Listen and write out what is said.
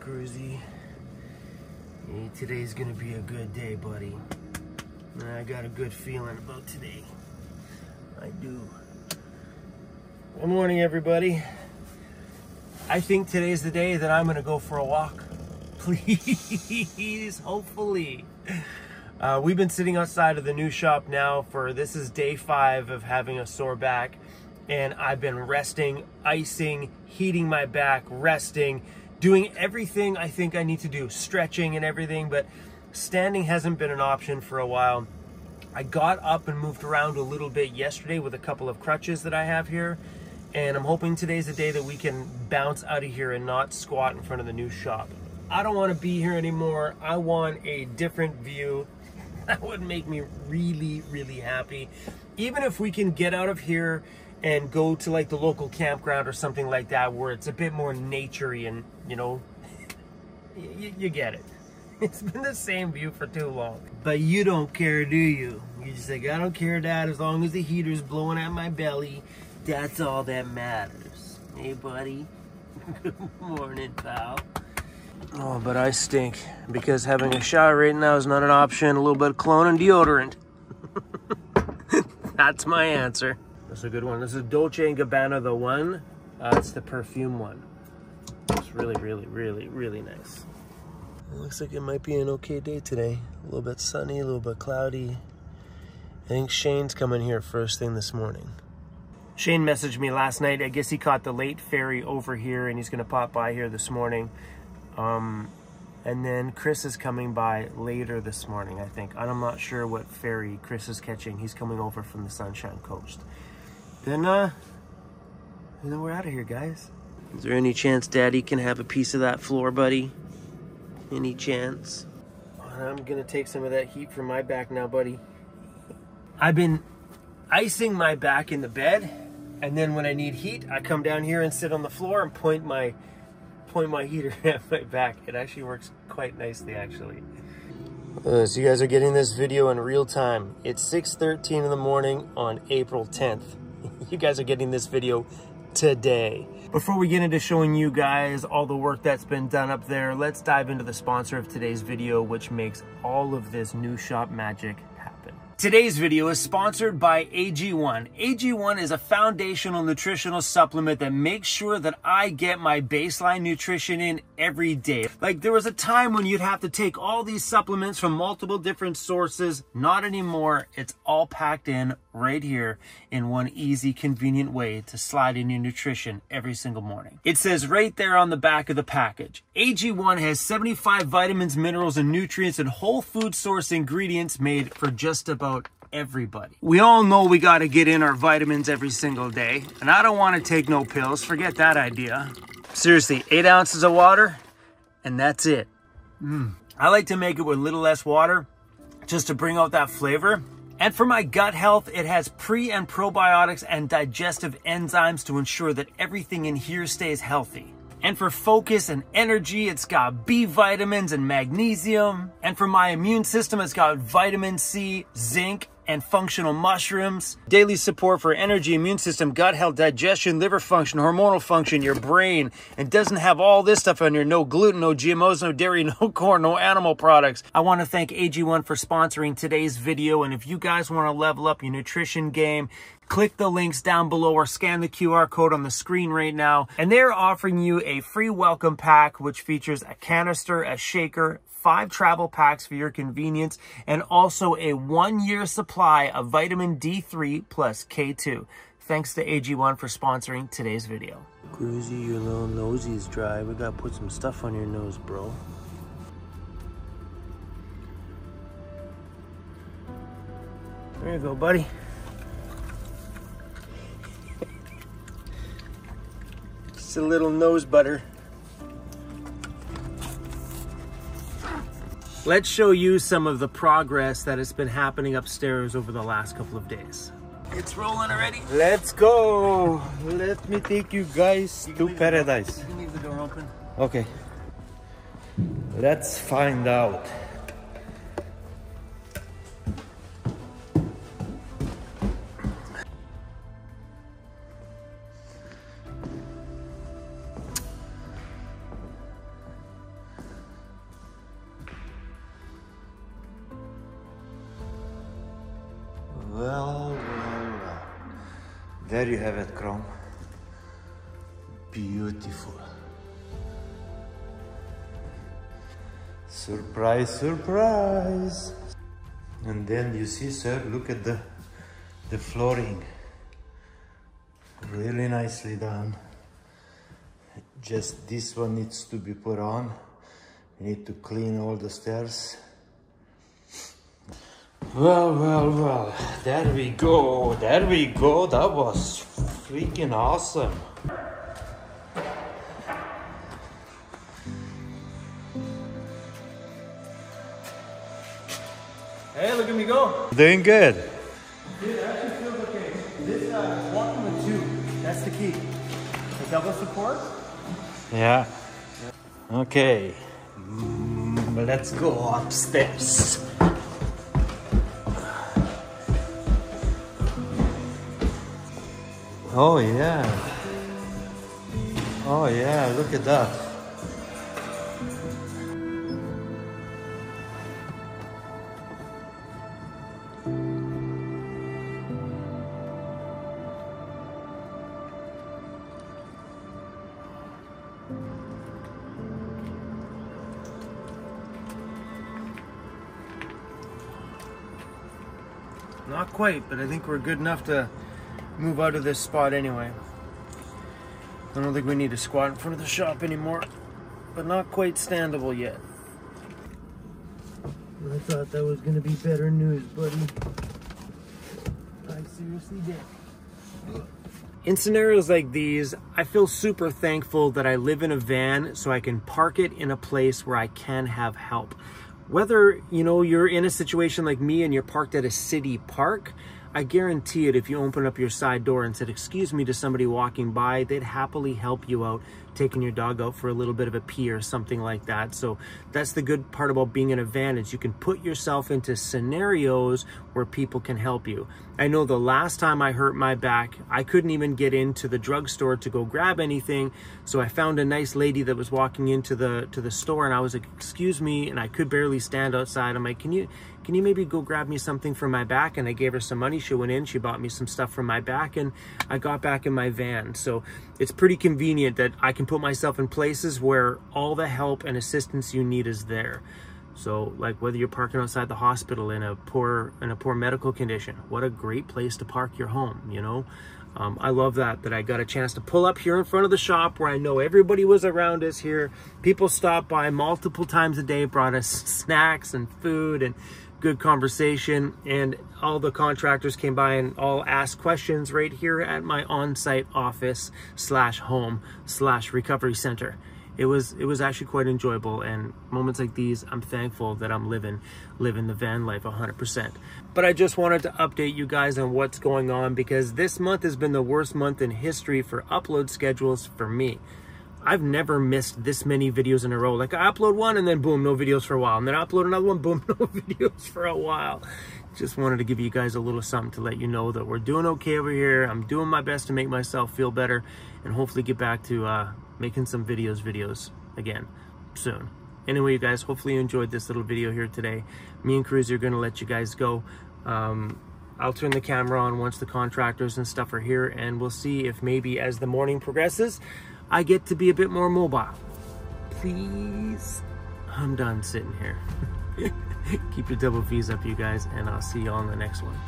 Cruzy. Today's gonna be a good day, buddy. I got a good feeling about today. I do. Good morning, everybody. I think today's the day that I'm gonna go for a walk. Please, hopefully. Uh, we've been sitting outside of the new shop now for this is day five of having a sore back, and I've been resting, icing, heating my back, resting, doing everything I think I need to do, stretching and everything, but standing hasn't been an option for a while. I got up and moved around a little bit yesterday with a couple of crutches that I have here, and I'm hoping today's the day that we can bounce out of here and not squat in front of the new shop. I don't want to be here anymore. I want a different view. That would make me really, really happy. Even if we can get out of here and go to like the local campground or something like that where it's a bit more naturey and, you know, you, you get it. It's been the same view for too long. But you don't care, do you? You just like, I don't care, Dad, as long as the heater's blowing at my belly. That's all that matters. Hey, buddy. Good morning, pal. Oh, but I stink because having a shower right now is not an option. A little bit of cologne and deodorant. That's my answer. That's a good one. This is Dolce & Gabbana, the one. Uh, it's the perfume one. It's really, really, really, really nice. It looks like it might be an okay day today. A little bit sunny, a little bit cloudy. I think Shane's coming here first thing this morning. Shane messaged me last night. I guess he caught the late ferry over here and he's going to pop by here this morning. Um, and then Chris is coming by later this morning, I think. And I'm not sure what ferry Chris is catching. He's coming over from the Sunshine Coast. Then, uh, and then we're out of here, guys. Is there any chance Daddy can have a piece of that floor, buddy? Any chance? I'm gonna take some of that heat from my back now, buddy. I've been icing my back in the bed, and then when I need heat, I come down here and sit on the floor and point my point my heater at my back. It actually works quite nicely, actually. Uh, so you guys are getting this video in real time. It's 6.13 in the morning on April 10th. you guys are getting this video today. Before we get into showing you guys all the work that's been done up there, let's dive into the sponsor of today's video, which makes all of this new shop magic. Today's video is sponsored by AG1. AG1 is a foundational nutritional supplement that makes sure that I get my baseline nutrition in every day. Like there was a time when you'd have to take all these supplements from multiple different sources. Not anymore. It's all packed in right here in one easy, convenient way to slide in your nutrition every single morning. It says right there on the back of the package, AG1 has 75 vitamins, minerals, and nutrients and whole food source ingredients made for just about everybody. We all know we got to get in our vitamins every single day, and I don't want to take no pills. Forget that idea. Seriously, eight ounces of water, and that's it. Mm. I like to make it with a little less water, just to bring out that flavor. And for my gut health, it has pre and probiotics and digestive enzymes to ensure that everything in here stays healthy. And for focus and energy, it's got B vitamins and magnesium. And for my immune system, it's got vitamin C, zinc, and functional mushrooms. Daily support for energy, immune system, gut health, digestion, liver function, hormonal function, your brain. And doesn't have all this stuff on here. No gluten, no GMOs, no dairy, no corn, no animal products. I want to thank AG1 for sponsoring today's video. And if you guys want to level up your nutrition game, click the links down below or scan the QR code on the screen right now. And they're offering you a free welcome pack, which features a canister, a shaker, five travel packs for your convenience, and also a one-year supply of vitamin D3 plus K2. Thanks to AG1 for sponsoring today's video. Cruzy, your little nosy is dry. We gotta put some stuff on your nose, bro. There you go, buddy. Just a little nose butter. Let's show you some of the progress that has been happening upstairs over the last couple of days. It's rolling already. Let's go. Let me take you guys you to paradise. The, you can leave the door open. Okay. Let's find out. There you have it, Chrome. Beautiful. Surprise, surprise. And then you see, sir, look at the, the flooring. Really nicely done. Just this one needs to be put on. You need to clean all the stairs. Well, well, well, there we go, there we go, that was freaking awesome. Hey, look at me go. Doing good. Dude, it actually feels okay. This uh, walking with two, that's the key. The double support. Yeah. Okay. Mm, let's go upstairs. Oh yeah. Oh yeah, look at that. Not quite, but I think we're good enough to move out of this spot anyway. I don't think we need to squat in front of the shop anymore, but not quite standable yet. I thought that was gonna be better news, buddy. I seriously did. In scenarios like these, I feel super thankful that I live in a van so I can park it in a place where I can have help. Whether, you know, you're in a situation like me and you're parked at a city park, I guarantee it if you open up your side door and said, excuse me to somebody walking by, they'd happily help you out taking your dog out for a little bit of a pee or something like that. So that's the good part about being an advantage. you can put yourself into scenarios where people can help you. I know the last time I hurt my back, I couldn't even get into the drugstore to go grab anything. So I found a nice lady that was walking into the to the store and I was like, excuse me, and I could barely stand outside. I'm like, can you can you maybe go grab me something from my back? And I gave her some money. She went in, she bought me some stuff from my back and I got back in my van. So it's pretty convenient that I can put myself in places where all the help and assistance you need is there. So like whether you're parking outside the hospital in a poor in a poor medical condition, what a great place to park your home, you know? Um, I love that, that I got a chance to pull up here in front of the shop where I know everybody was around us here. People stopped by multiple times a day, brought us snacks and food and good conversation and all the contractors came by and all asked questions right here at my on-site office slash home slash recovery center. It was it was actually quite enjoyable and moments like these i'm thankful that i'm living living the van life 100% but i just wanted to update you guys on what's going on because this month has been the worst month in history for upload schedules for me I've never missed this many videos in a row. Like I upload one and then boom, no videos for a while. And then I upload another one, boom, no videos for a while. Just wanted to give you guys a little something to let you know that we're doing okay over here. I'm doing my best to make myself feel better and hopefully get back to uh, making some videos, videos again soon. Anyway, you guys, hopefully you enjoyed this little video here today. Me and Cruz are gonna let you guys go. Um, I'll turn the camera on once the contractors and stuff are here and we'll see if maybe as the morning progresses, I get to be a bit more mobile. Please. I'm done sitting here. Keep your double V's up, you guys, and I'll see you on the next one.